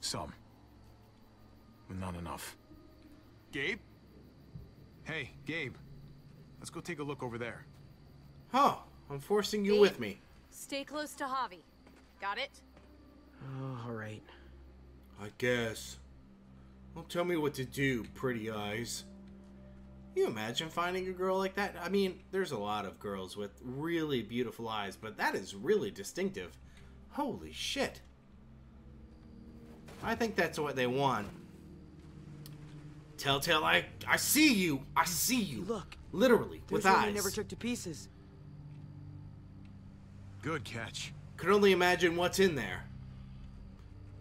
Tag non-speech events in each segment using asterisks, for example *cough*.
some. But not enough. Gabe? Hey, Gabe. Let's go take a look over there. Huh. I'm forcing you Gabe? with me. Stay close to Javi. Got it? Oh, alright. I guess. Don't tell me what to do, pretty eyes. You imagine finding a girl like that? I mean, there's a lot of girls with really beautiful eyes, but that is really distinctive. Holy shit. I think that's what they want. Telltale, I I see you. I see you. Look, Literally, There's with one we eyes. never took to pieces. Good catch. Could only imagine what's in there.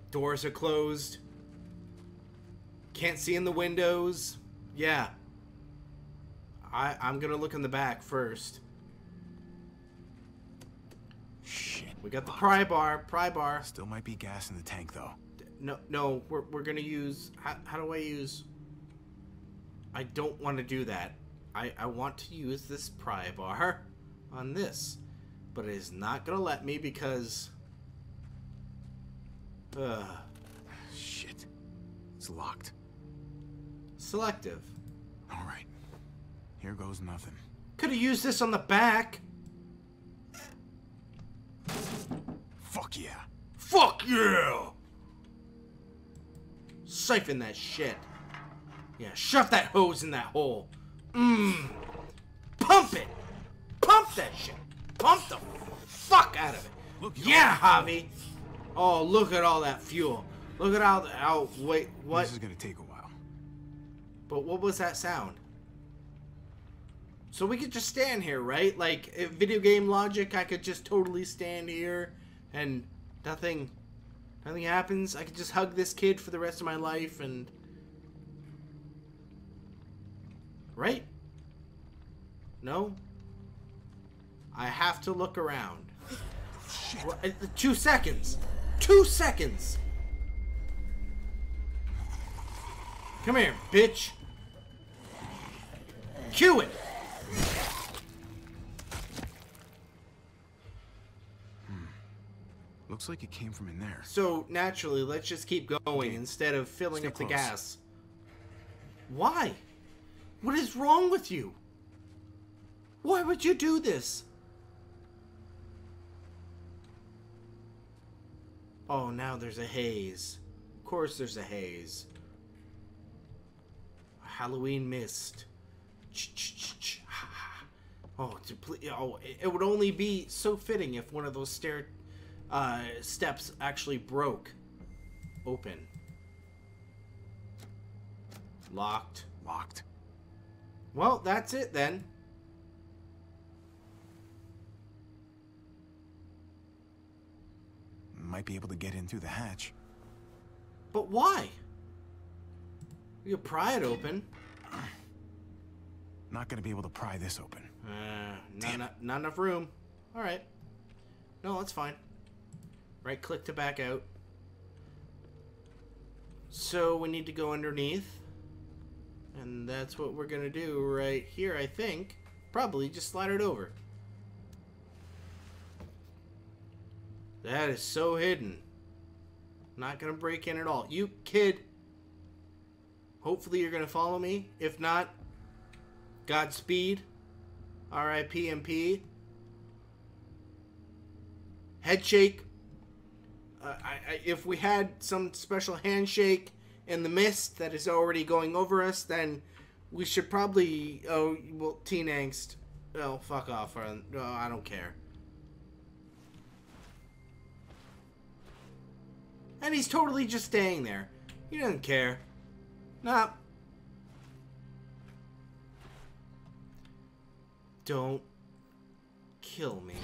Doors are closed. Can't see in the windows. Yeah. I I'm gonna look in the back first. Shit. We got the pry bar. Pry bar. Still might be gas in the tank, though. No, no. We're we're gonna use. How, how do I use? I don't want to do that. I I want to use this pry bar on this, but it is not gonna let me because. Ugh. Shit. It's locked. Selective. All right. Here goes nothing. Could have used this on the back. Fuck yeah. Fuck yeah! Siphon that shit. Yeah, shove that hose in that hole. Mmm. Pump it. Pump that shit. Pump the fuck out of it. Look, yeah, Javi. Oh, look at all that fuel. Look at all the. Oh, wait, what? This is gonna take a while. But what was that sound? So we could just stand here, right? Like video game logic, I could just totally stand here and nothing nothing happens. I could just hug this kid for the rest of my life and Right? No? I have to look around. Uh, Two seconds. Two seconds. Come here, bitch. Cue it. Looks like it came from in there. So naturally, let's just keep going instead of filling Stay up the gas. Why? What is wrong with you? Why would you do this? Oh, now there's a haze. Of course, there's a haze. A Halloween mist. Oh, to ple- oh, it- it would only be so fitting if one of those stair uh, steps actually broke open. Locked. Locked. Well, that's it then. Might be able to get in through the hatch. But why? You could pry it open. Not gonna be able to pry this open. Uh, not, Damn not enough room. All right. No, that's fine. Right click to back out. So we need to go underneath. And that's what we're going to do right here, I think. Probably just slide it over. That is so hidden. Not going to break in at all. You kid. Hopefully you're going to follow me. If not, Godspeed. R.I.P. MP. Head shake. Uh, I, I, if we had some special handshake in the mist that is already going over us, then we should probably. Oh, well, teen angst. Oh, fuck off. or- Oh, I don't care. And he's totally just staying there. He doesn't care. Nah. Don't kill me.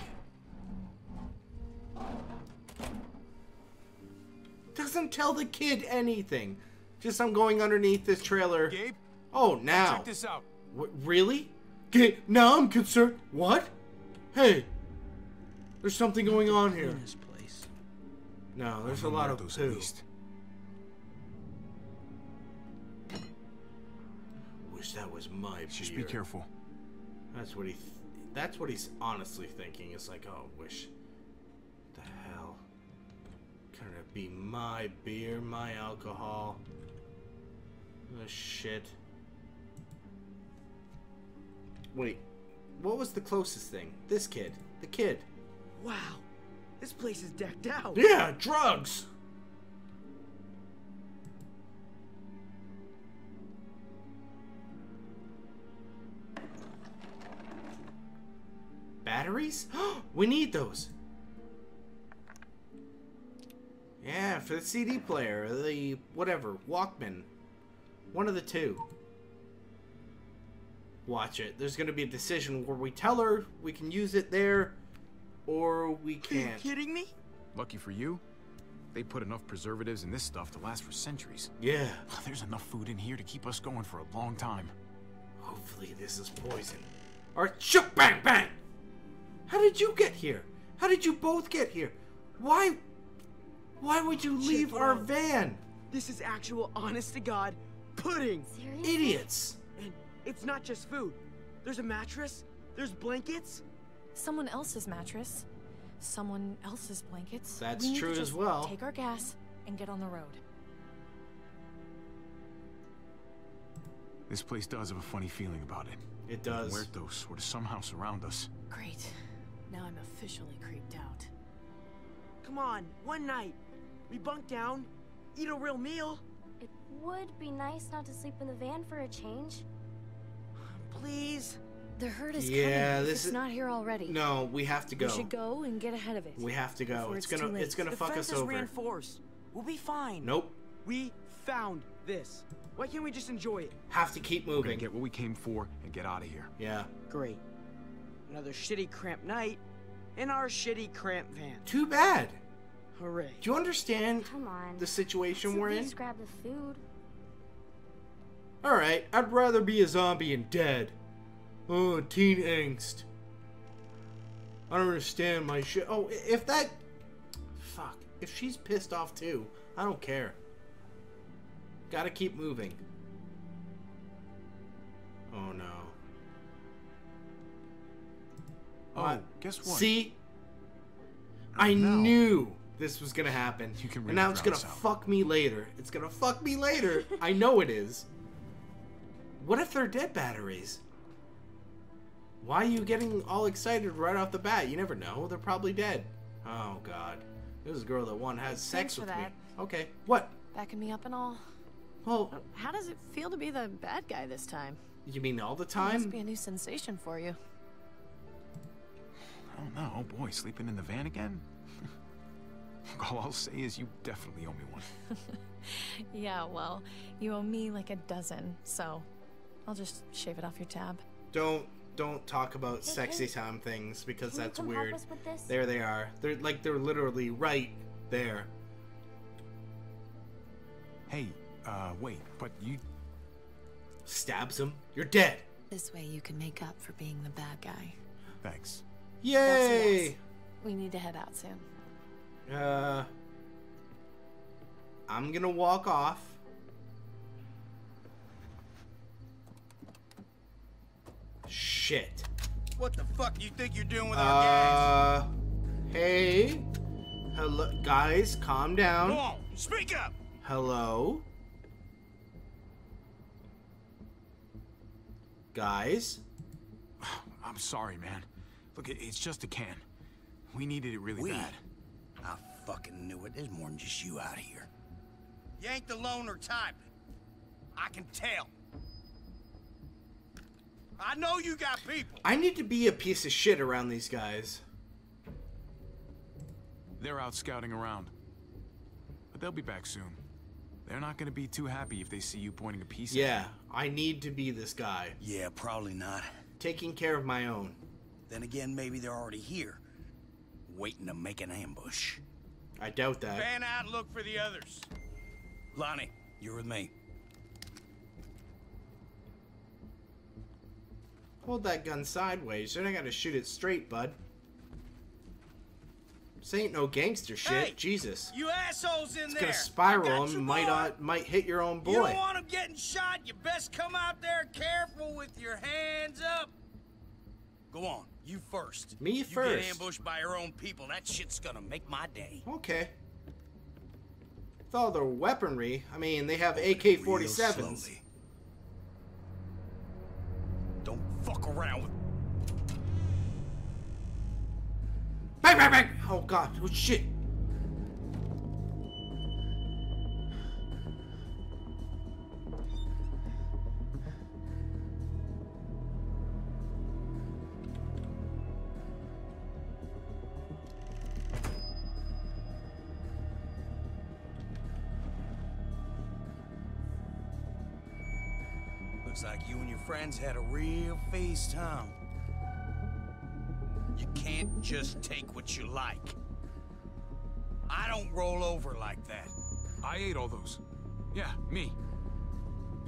Doesn't tell the kid anything. Just I'm going underneath this trailer. Gabe, Oh, now. check this out. What, really? Okay, now I'm concerned. What? Hey, there's something going on here. In this place. No, there's a lot of those poo. at. Wish that was my Just be careful. That's what he. Th- that's what he's honestly thinking. It's like, oh, wish. Be my beer, my alcohol. Oh, shit. Wait, what was the closest thing? This kid. The kid. Wow. This place is decked out. Yeah, drugs! Batteries? *gasps* we need those. Yeah, for the CD player, or the whatever, Walkman. One of the two. Watch it. There's gonna be a decision where we tell her we can use it there, or we can't. Are you kidding me? Lucky for you, they put enough preservatives in this stuff to last for centuries. Yeah. There's enough food in here to keep us going for a long time. Hopefully this is poison. Or shoot bang bang! How did you get here? How did you both get here? Why why would you leave Check our out. van? This is actual honest to God pudding. Seriously? Idiots. And it's not just food. There's a mattress, there's blankets. Someone else's mattress, someone else's blankets. That's We true as well. Take our gas and get on the road. This place does have a funny feeling about it. It does. Muertos sort of somehow surround us. Great. Now I'm officially creeped out. Come on, one night. We bunk down, eat a real meal. It would be nice not to sleep in the van for a change. Please. The herd is Yeah, coming. if this it's is- not here already. No, we have to go. We should go and get ahead of it. We have to go. It's it's gonna it's gonna the fuck fence us is over. reinforced. We'll be fine. Nope. We found this. Why can't we just enjoy it? Have to keep We're moving. get what we came for and get out of here. Yeah. Great. Another shitty cramped night in our shitty cramped van. Too bad. Hooray. Do you understand Come on. the situation Let's we're at in? least grab the food. Alright, I'd rather be a zombie and dead. Oh, teen angst. I don't understand my shit. Oh, if that. Fuck. If she's pissed off too, I don't care. Gotta keep moving. Oh no. Oh, What? guess what? See? I No. knew this was gonna happen. You can read and now it's gonna out. fuck me later. It's gonna fuck me later. *laughs* I know it is. What if they're dead batteries? Why are you getting all excited right off the bat? You never know. They're probably dead. Oh god. This is a girl that one has sex Thanks for with me. that. Okay. What? Backing me up and all. Well, How does it feel to be the bad guy this time? you mean all the time? It Must be a new sensation for you. I don't know. Oh boy, sleeping in the van again? *laughs* All I'll say is you definitely owe me one. *laughs* Yeah, well, you owe me like a dozen, so I'll just shave it off your tab. Don't don't talk about Hey, sexy hey. time things because Can you that's come weird. help us with this? There they are. They're like they're literally right there. Hey, uh, wait, but you. Stabs him. You're dead. This way you can make up for being the bad guy. Thanks. Yay! We need to head out soon. Uh, I'm gonna walk off. Shit. What the fuck you think you're doing with our gas? Uh, hey, hello, guys, calm down. on, speak up! Hello, guys. *sighs* I'm sorry, man. Look, it's just a can. We needed it really We? bad. I fucking knew it. There's more than just you out here. You ain't the loner type. I can tell. I know you got people. I need to be a piece of shit around these guys. They're out scouting around. But they'll be back soon. They're not gonna be too happy if they see you pointing a piece at Yeah, I need to be this guy, Yeah, probably not. taking care of my own. Then again, maybe they're already here, waiting to make an ambush. I doubt that. Fan out and look for the others. Lonnie, you're with me. Hold that gun sideways. You're not gonna shoot it straight, bud. This ain't no gangster shit. Hey, Jesus. You assholes in It's there! gonna spiral and might uh, might hit your own You boy. don't want him getting shot. You best come out there careful with your hands up. Go on, you first. Me first. you get ambushed by your own people. That shit's gonna make my day. Okay. With all their weaponry, I mean, they have AK-47s. Don't fuck around with. Bang, bang, bang! Oh god, oh shit. Friends had a real feast, huh? You can't just take what you like. I don't roll over like that. I ate all those. Yeah, me.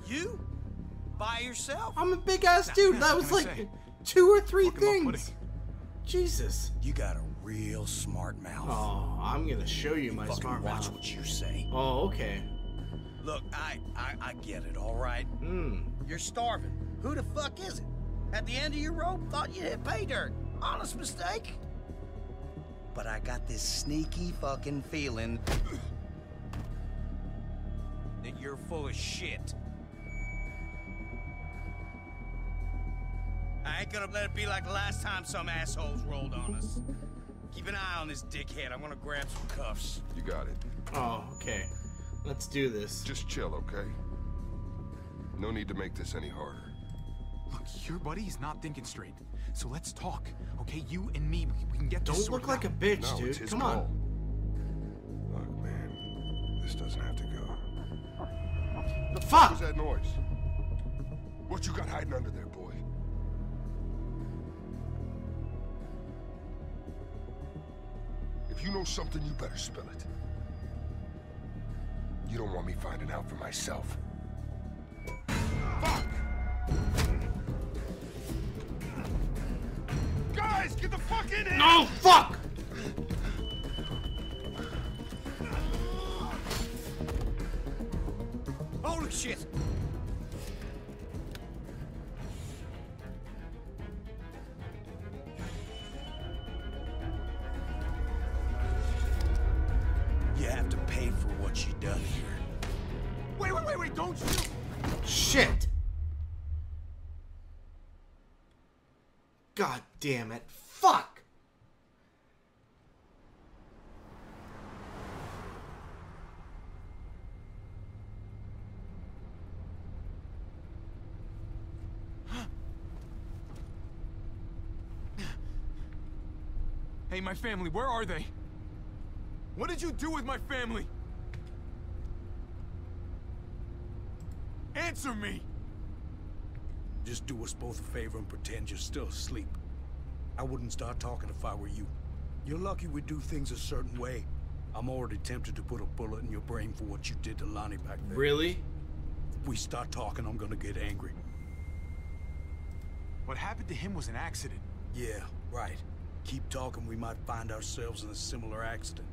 You? By yourself? I'm a big ass dude. yeah, That was like say? two or three things. Jesus. You got a real smart mouth. Oh, I'm gonna show you my Fucking smart watch mouth. what you say. Oh, okay. Look, I, I I get it, all right? Hmm. You're starving. Who the fuck is it? At the end of your rope, thought you hit pay dirt. Honest mistake. But I got this sneaky fucking feeling that you're full of shit. I ain't gonna let it be like the last time some assholes rolled on us. Keep an eye on this dickhead. I'm gonna grab some cuffs. You got it. Oh, okay. Let's do this. Just chill, okay? No need to make this any harder. Look, your buddy's not thinking straight. So let's talk, okay? You and me, we, we can get this Don't look sorted like a bitch, No, dude. Come call. on. Look, man, this doesn't have to go. The fuck? What was that noise? What you got hiding under there, boy? If you know something, you better spill it. You don't want me finding out for myself. Guys, get fuck! No, fuck! Holy shit! You have to pay for what you done here. Wait, wait, wait, wait, don't shoot! Shit. God damn it. Fuck. Hey, my family, where are they? What did you do with my family? Answer me! Just do us both a favor and pretend you're still asleep. I wouldn't start talking if I were you. You're lucky we do things a certain way. I'm already tempted to put a bullet in your brain for what you did to Lonnie back there. Really? If we start talking, I'm gonna get angry. What happened to him was an accident. Yeah, right. Keep talking, we might find ourselves in a similar accident.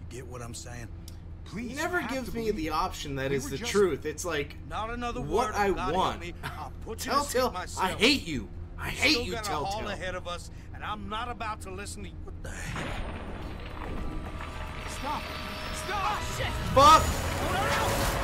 You get what I'm saying? Please. He never gives me the option that We is the just- truth. It's like, Not another What word. I God want. me. I'll put you to sleep Telltale, myself. I hate you. I hate Still you, got a haul ahead of us, and I'm not about to listen to you. What the hell? Stop! Stop! Oh, Fuck! Hey!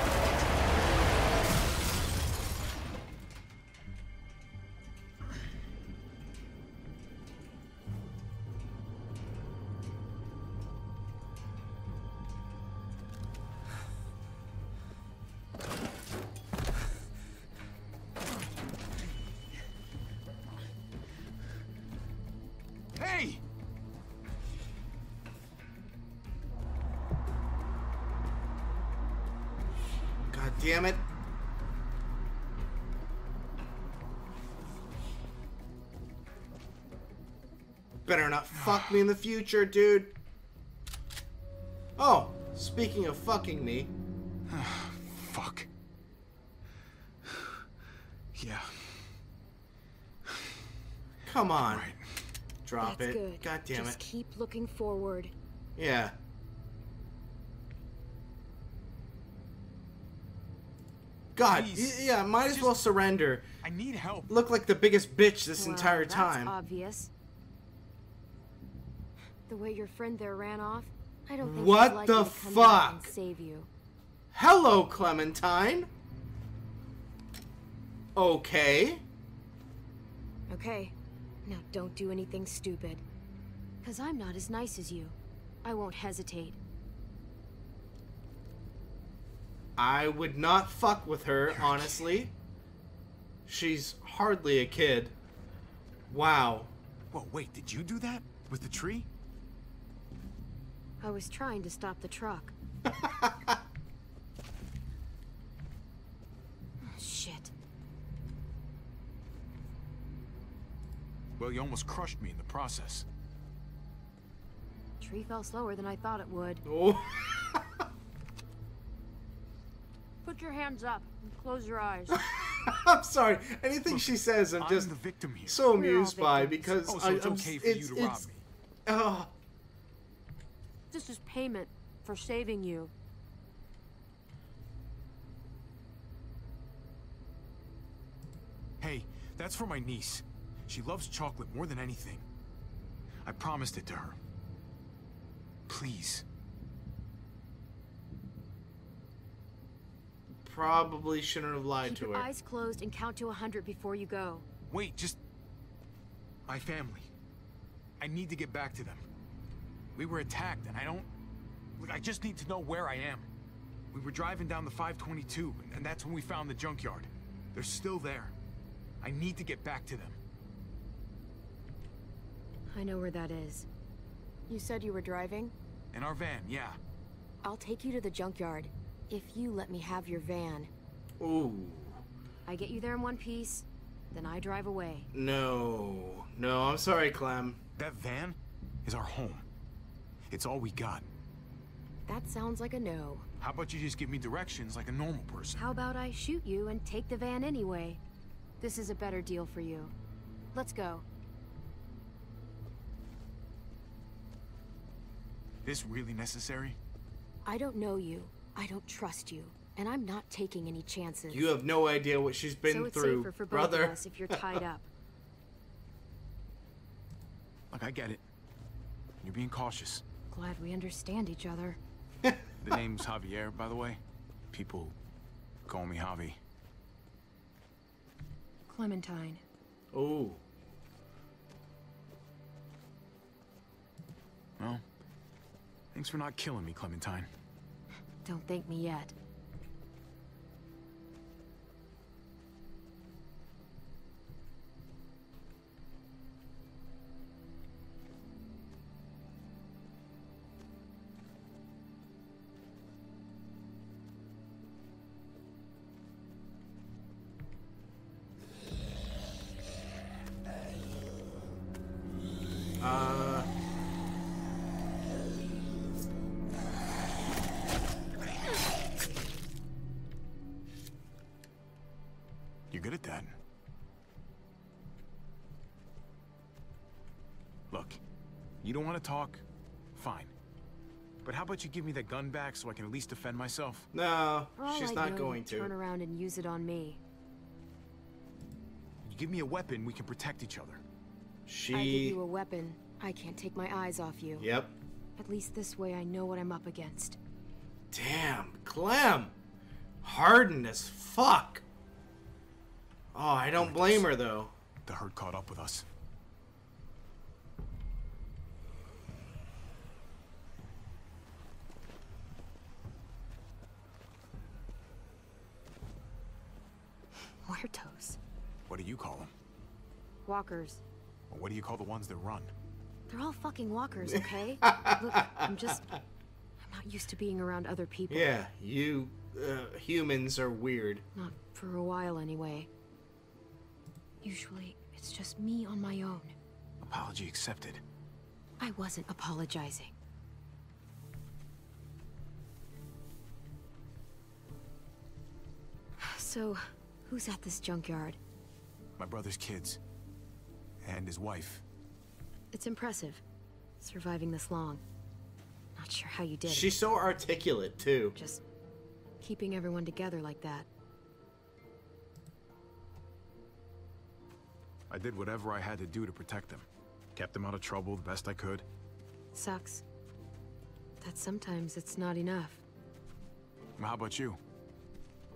Damn it. Better not fuck me in the future, dude. Oh, speaking of fucking me, *sighs* Fuck. *sighs* Yeah. come on. Right. Drop That's it. good. God damn Just it. keep looking forward. Yeah. God, Please. yeah, might as Just- well surrender. I need help. Look like the biggest bitch this Well, entire that's time. obvious. The way your friend there ran off, I don't think What he's likely the to and fuck? save you. Hello, Clementine. Okay. Okay. Now don't do anything stupid. Cause I'm not as nice as you. I won't hesitate. I would not fuck with her, honestly. She's hardly a kid. Wow. Whoa, wait, did you do that? With the tree? I was trying to stop the truck. *laughs* Shit. Well, you almost crushed me in the process. Tree fell slower than I thought it would. Oh. Put your hands up and close your eyes. *laughs* I'm sorry. Anything she says, I'm I'm just the victim here. so amused by because Oh, so I, it's I'm, okay for it's, you to rob it's, me. Oh, this is payment for saving you. Hey, that's for my niece. She loves chocolate more than anything. I promised it to her. Please. Probably shouldn't have lied Keep to your her. eyes closed and count to a hundred before you go. Wait, just... My family. I need to get back to them. We were attacked, and I don't... Look, I just need to know where I am. We were driving down the 522, and that's when we found the junkyard. They're still there. I need to get back to them. I know where that is. You said you were driving? In our van, yeah. I'll take you to the junkyard. If you let me have your van. Ooh. I get you there in one piece, then I drive away. No. No, I'm sorry, Clem. That van is our home. It's all we got. That sounds like a no. How about you just give me directions like a normal person? How about I shoot you and take the van anyway? This is a better deal for you. Let's go. This really necessary? I don't know you. I don't trust you. And I'm not taking any chances. You have no idea what she's been so it's through, safer for both brother. of us if you're tied up. *laughs* Look, I get it. You're being cautious. Glad we understand each other. *laughs* The name's Javier, by the way. People call me Javi. Clementine. Oh. Well, thanks for not killing me, Clementine. Don't thank me yet. Want to talk? Fine. But how about you give me that gun back so I can at least defend myself? No, all she's I not know, going to. Turn around and use it on me. You give me a weapon, we can protect each other. She. I give you a weapon. I can't take my eyes off you. Yep. At least this way I know what I'm up against. Damn, Clem. Hardened as fuck. Oh, I don't blame her though. The herd caught up with us. Muertos. What do you call them? Walkers. Or what do you call the ones that run? They're all fucking walkers, *laughs* okay? Look, I'm just... I'm not used to being around other people. Yeah, you uh, humans are weird. Not for a while, anyway. Usually, it's just me on my own. Apology accepted. I wasn't apologizing. So, who's at this junkyard? My brother's kids. And his wife. It's impressive, surviving this long. Not sure how you did She's so articulate too. Just keeping everyone together like that. I did whatever I had to do to protect them. Kept them out of trouble the best I could. Sucks. that sometimes it's not enough. How about you?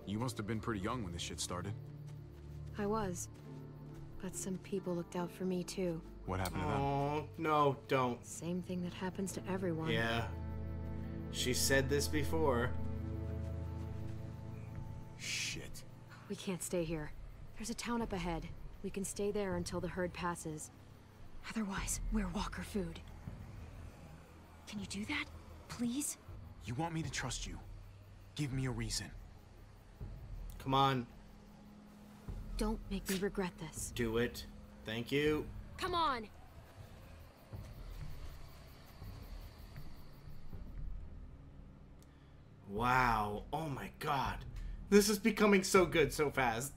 You must have been pretty young when this shit started. I was. But some people looked out for me too. What happened to them? Oh, no, don't. Same thing that happens to everyone. Yeah. She said this before. Shit. We can't stay here. There's a town up ahead. We can stay there until the herd passes. Otherwise, we're walker food. Can you do that? Please? You want me to trust you? Give me a reason. Come on, Don't make me regret this. do it. Thank you. Come on! Wow. Oh my god. This is becoming so good so fast.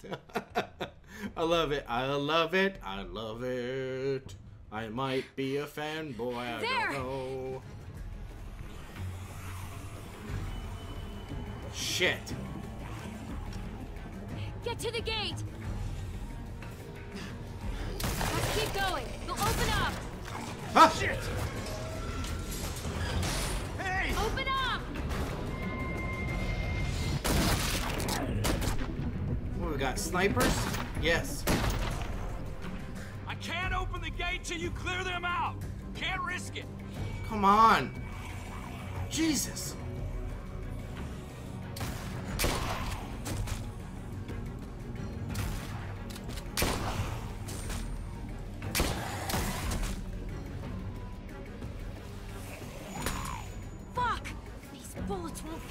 *laughs* I love it. I love it. I love it. I might be a fanboy. I There! don't know. Shit. Get to the gate! Keep going. They'll open up! Ah, shit. Hey. Open up! What we got? Snipers? Yes. I can't open the gate till you clear them out. Can't risk it. Come on. Jesus.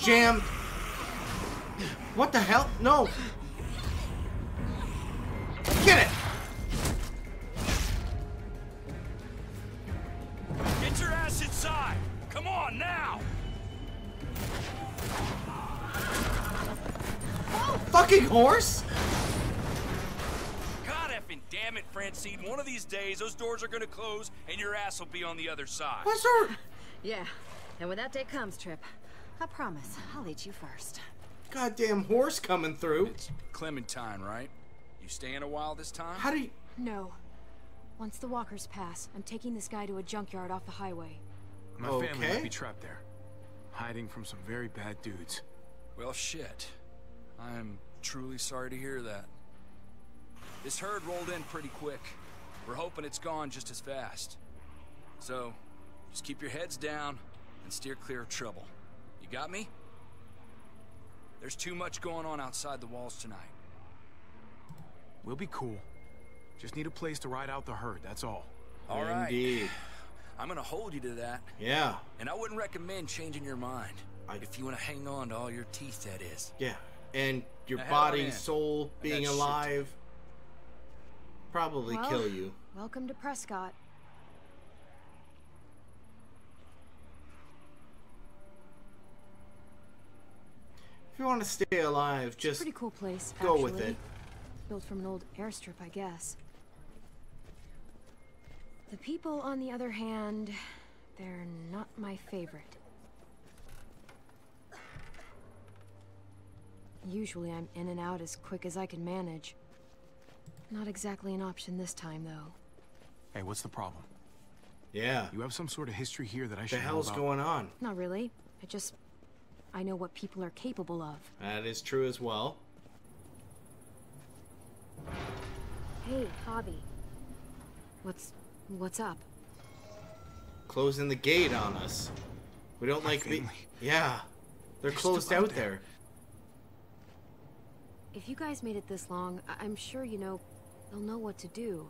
Jammed. What the hell? No. Get it. Get your ass inside. Come on now. Oh, Fucking horse. God effing damn it, Francine. One of these days, those doors are gonna close and your ass will be on the other side. What's her? Yeah, and when that day comes, Tripp, I promise I'll eat you first. Goddamn horse coming through. It's Clementine, right? You staying a while this time? How do you? No. Once the walkers pass, I'm taking this guy to a junkyard off the highway. My family might be trapped there, hiding from some very bad dudes. Well, shit. I'm truly sorry to hear that. This herd rolled in pretty quick. We're hoping it's gone just as fast. So, just keep your heads down and steer clear of trouble. You got me? There's too much going on outside the walls tonight. We'll be cool. Just need a place to ride out the herd, that's all. All right. Indeed. *sighs* I'm gonna hold you to that. Yeah. And I wouldn't recommend changing your mind. I- If you want to hang on to all your teeth, that is. Yeah. And your Now body, in. soul, being got shit to- alive, probably Well, kill you. Welcome to Prescott. If you want to stay alive, just Pretty cool place, go actually. with it. Built from an old airstrip, I guess. The people, on the other hand, they're not my favorite. Usually I'm in and out as quick as I can manage. Not exactly an option this time, though. Hey, what's the problem? Yeah. You have some sort of history here that I The should know the hell's going on? Not really. I just... I know what people are capable of. That is true as well. Hey, Hobby. What's... what's up? Closing the gate on us. We don't My like the. family. Yeah. They're, They're closed out out there. there. If you guys made it this long, I- I'm sure you know... they'll know what to do.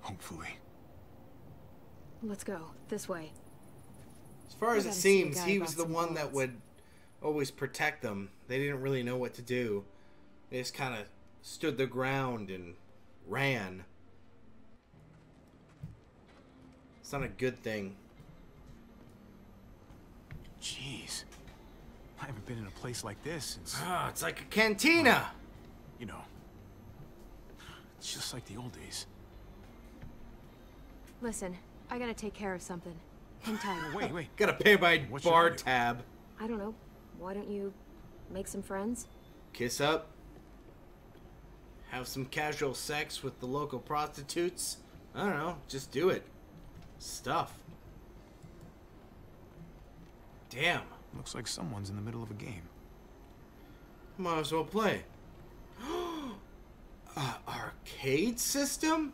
Hopefully. Let's go. This way. As far as it gotta see the seems, he was the some one that would always protect them. They didn't really know what to do. They just kind of stood their ground and ran. It's not a good thing. Jeez. I haven't been in a place like this since, Ah, it's like a cantina. you know. It's just like the old days. Listen, I gotta take care of something. Hang. Wait, wait. Gotta pay by what bar do? tab. I don't know. Why don't you make some friends? Kiss up. Have some casual sex with the local prostitutes. I don't know. Just do it. Stuff. Damn. Looks like someone's in the middle of a game. Might as well play. *gasps* uh, arcade system?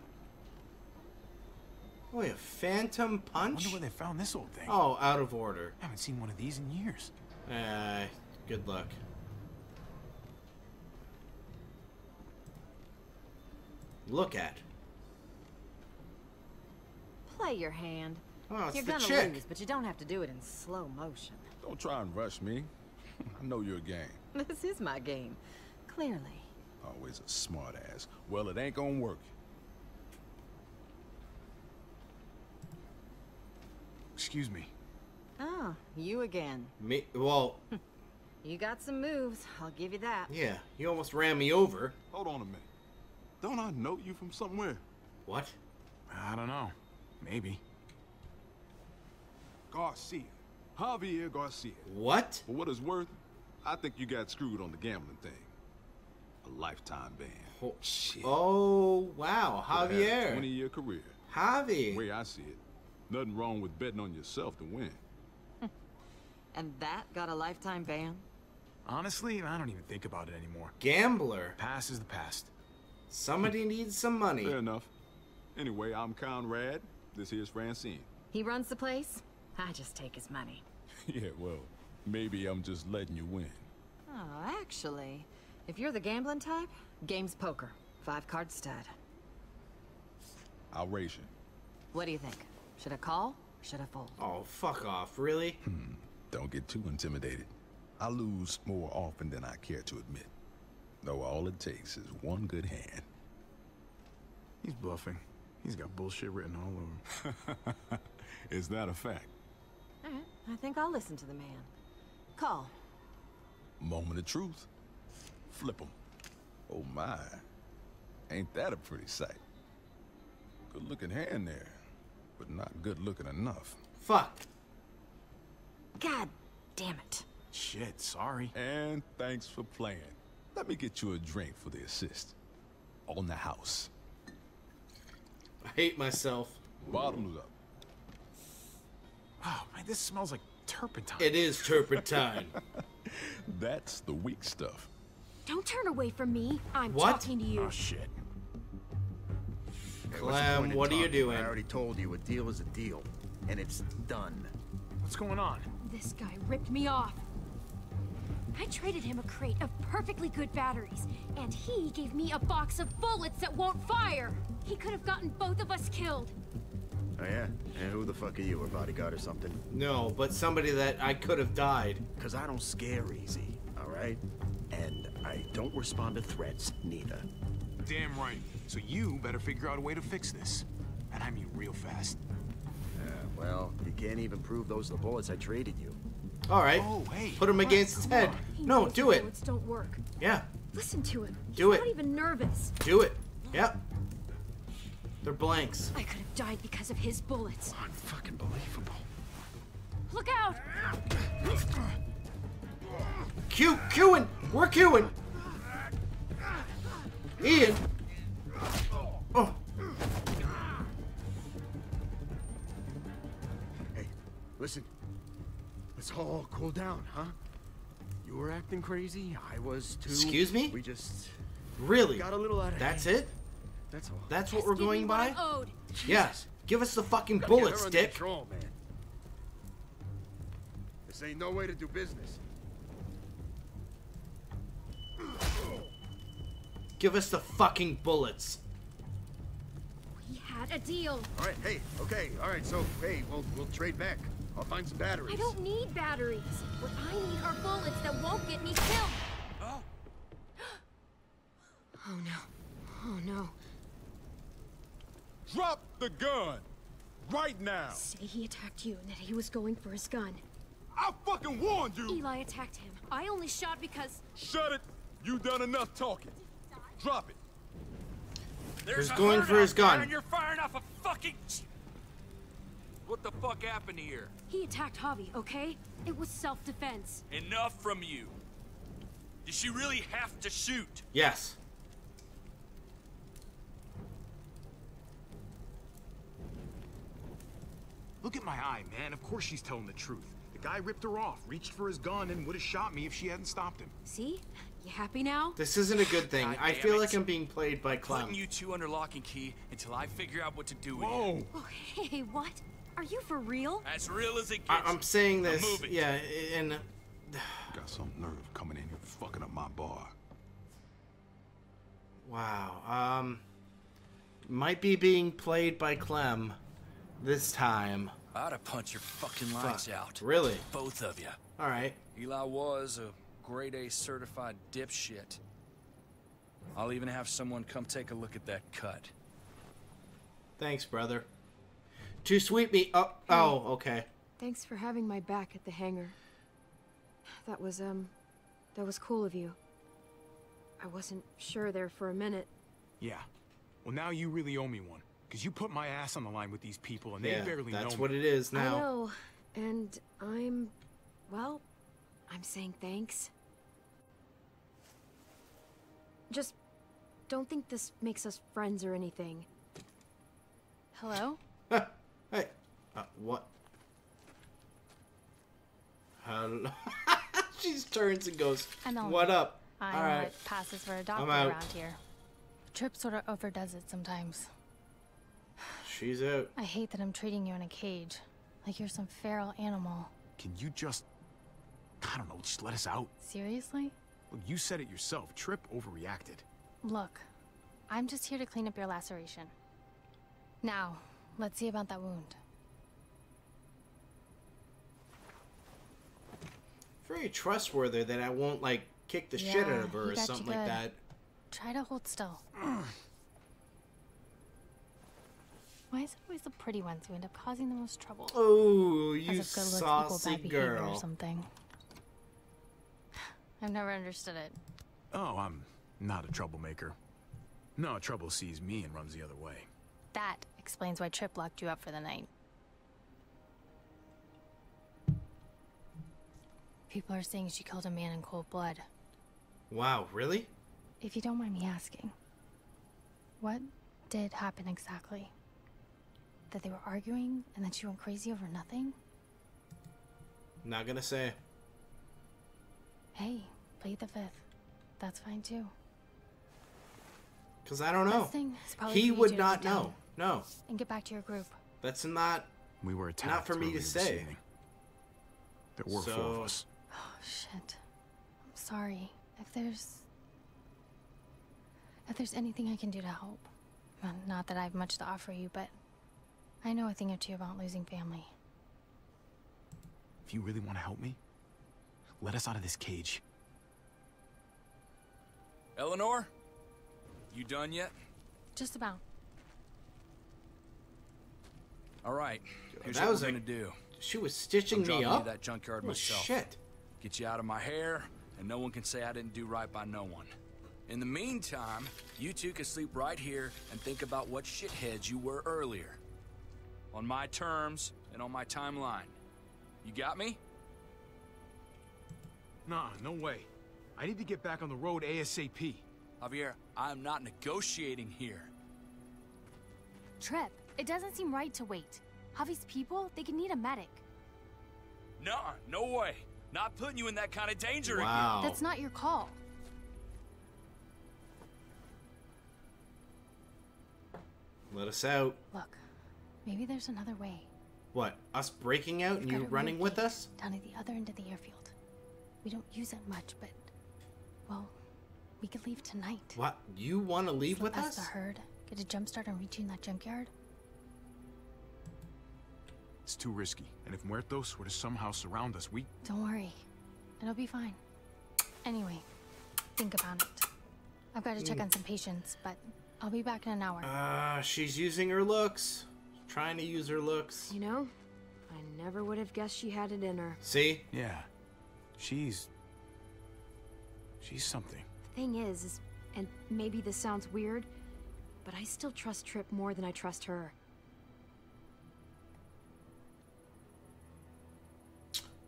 Wait, a phantom punch? I wonder where they found this old thing. Oh, out of order. I haven't seen one of these in years. Uh, good luck. Look at. Play your hand. Oh, it's You're the gonna chick. lose, but you don't have to do it in slow motion. Don't try and rush me. I know your game. *laughs* This is my game. Clearly. Always a smart ass. Well, it ain't gonna work. Excuse me. Oh, you again. Me? Well, *laughs* You got some moves, I'll give you that. yeah. You almost ran me over. Hold on a minute. Don't I know you from somewhere? What? I don't know. Maybe. Garcia. Javier Garcia. What? For what it's worth, I think you got screwed on the gambling thing. A lifetime ban. Oh, Shit. oh wow, Javier. Twenty year career. Javi. The way I see it, nothing wrong with betting on yourself to win. *laughs* And that got a lifetime ban? Honestly, I don't even think about it anymore. Gambler. Past is the past. Somebody needs some money. Fair enough. Anyway, I'm Conrad. This here's Francine. He runs the place? I just take his money. *laughs* yeah, well, maybe I'm just letting you win. Oh, actually, if you're the gambling type, game's poker. Five card stud. I'll raise you. What do you think? Should I call? Or should I fold? Oh, fuck off. Really? Hmm, don't get too intimidated. I lose more often than I care to admit. Though all it takes is one good hand. He's bluffing. He's got bullshit written all over. him. *laughs* is that a fact? Alright, I think I'll listen to the man. Call. Moment of truth. Flip him. Oh my. Ain't that a pretty sight? Good looking hand there, but not good looking enough. Fuck. God damn it. Shit, sorry. And thanks for playing. Let me get you a drink for the assist. On the house. I hate myself. Bottoms up. Oh, man, this smells like turpentine. It is turpentine. *laughs* *laughs* That's the weak stuff. Don't turn away from me. I'm What? talking to you. Oh, shit. Hey, Clem, what are you doing? I already told you a deal is a deal, and it's done. What's going on? This guy ripped me off. I traded him a crate of perfectly good batteries, and he gave me a box of bullets that won't fire. He could have gotten both of us killed. Oh yeah? And who the fuck are you, a bodyguard or something? No, but somebody that I could have died. Cause I don't scare easy, alright? And I don't respond to threats, neither. Damn right. So you better figure out a way to fix this. And I mean real fast. Yeah, well, you can't even prove those are the bullets I traded you. All right. Oh, hey. Put him what? against his head. He No, do it. Bullets don't work. Yeah, Listen to him. Do He's it. Not even nervous. do it. Yep. They're blanks. I could have died because of his bullets. Fucking believable. Look out! Q, queuing. We're queuing. Ian. Oh, Hey, listen. Let's all cool down, huh? You were acting crazy, I was too. Excuse me? We just really? got a little out of That's hand. it? That's all. That's what Just we're going by? Yes. Give us the fucking Get bullets, her Dick. Control, man. This ain't no way to do business. Give us the fucking bullets. We had a deal. All right, hey, okay, all right. So, hey, we'll we'll trade back. I'll find some batteries. I don't need batteries. What I need are bullets that won't get me killed. Oh, *gasps* Oh no. Oh no. Drop the gun! Right now! Say he attacked you and that he was going for his gun. I fucking warned you! Eli attacked him. I only shot because Shut it! You done enough talking. Drop it. there's He's going for his gun. And you're firing off a fucking. What the fuck happened here? he attacked Javi, okay? It was self-defense. Enough from you. Did she really have to shoot? Yes. Look at my eye, man. Of course she's telling the truth. The guy ripped her off, reached for his gun, and would have shot me if she hadn't stopped him. See? You happy now? This isn't a good thing. God I feel it. like I'm being played by Clem. Putting you two under lock and key until I figure out what to do with Whoa! you. Oh, hey, what? Are you for real? As real as it I- gets. I'm saying this, move it. yeah, and *sighs* Got some nerve coming in here fucking up my bar. wow, um, might be being played by Clem this time. I'd have punched your fucking lights Fuck. out. Really? Both of you. All right. Eli was a grade A certified dipshit. I'll even have someone come take a look at that cut. Thanks, brother. To sweep me up. Oh, okay. Thanks for having my back at the hangar. That was, um, that was cool of you. I wasn't sure there for a minute. Yeah. Well, now you really owe me one. Because you put my ass on the line with these people, and they Yeah, barely that's know what me. it is I now. know, and I'm, well, I'm saying thanks. Just don't think this makes us friends or anything. Hello? *laughs* Hey, uh, what? Hello. *laughs* she turns and goes, I know. "What up?" I All know right. it passes for a doctor I'm out. around here. Tripp sort of overdoes it sometimes. She's out. I hate that I'm treating you in a cage, like you're some feral animal. Can you just, I don't know, just let us out? Seriously? Look, you said it yourself. Tripp overreacted. Look, I'm just here to clean up your laceration. Now, let's see about that wound. Very trustworthy that I won't like kick the shit out of her or something like that. Try to hold still. *clears throat* Why is it always the pretty ones who end up causing the most trouble? Oh, As you if good looks equal saucy bad behavior girl. or something. I've never understood it. Oh, I'm not a troublemaker. No, trouble sees me and runs the other way. That explains why Tripp locked you up for the night. People are saying she killed a man in cold blood. Wow, really? If you don't mind me asking, what did happen exactly? That they were arguing and that she went crazy over nothing? Not gonna say. Hey, plead the fifth. That's fine too. Cause I don't know. Best thing is probably He would not go down know. No, And get back to your group. that's not. We were attacked. Not for me to say. evening. There were four of us. Oh, shit. I'm sorry. If there's. If there's anything I can do to help. Well, not that I have much to offer you, but I know a thing or two about losing family. If you really want to help me, let us out of this cage. Eleanor? You done yet? Just about. All right. Here's that what was we're a- gonna do. She was stitching I'm me up. that junkyard Oh, myself. shit. Get you out of my hair, and no one can say I didn't do right by no one. In the meantime, you two can sleep right here and think about what shitheads you were earlier. On my terms and on my timeline. You got me? Nah, no way. I need to get back on the road ASAP. Javier, I'm not negotiating here. Tripp, it doesn't seem right to wait. Javi's people, they can need a medic. Nah, no way. Not putting you in that kind of danger Wow. That's not your call. Let us out. Look, maybe there's another way. What? Us breaking out and We've got you running with us? Down at the other end of the airfield. We don't use it much, but. Well, we could leave tonight. What? You want to leave Slip with past us? the herd, get a jump start on reaching that junkyard? It's too risky. And if Muertos were to somehow surround us, we... Don't worry. It'll be fine. Anyway, think about it. I've got to check Mm. on some patients, but I'll be back in an hour. Ah, she's using her looks. Trying to use her looks. You know, I never would have guessed she had it in her. See? Yeah. She's... She's something. The thing is, is, and maybe this sounds weird, but I still trust Tripp more than I trust her.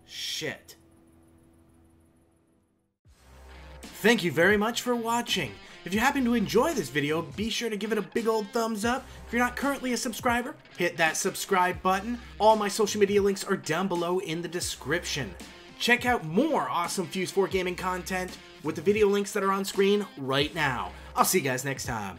Shit. Thank you very much for watching. If you happen to enjoy this video, be sure to give it a big old thumbs up. If you're not currently a subscriber, hit that subscribe button. All my social media links are down below in the description. Check out more awesome Fuse 4 gaming content with the video links that are on screen right now. I'll see you guys next time.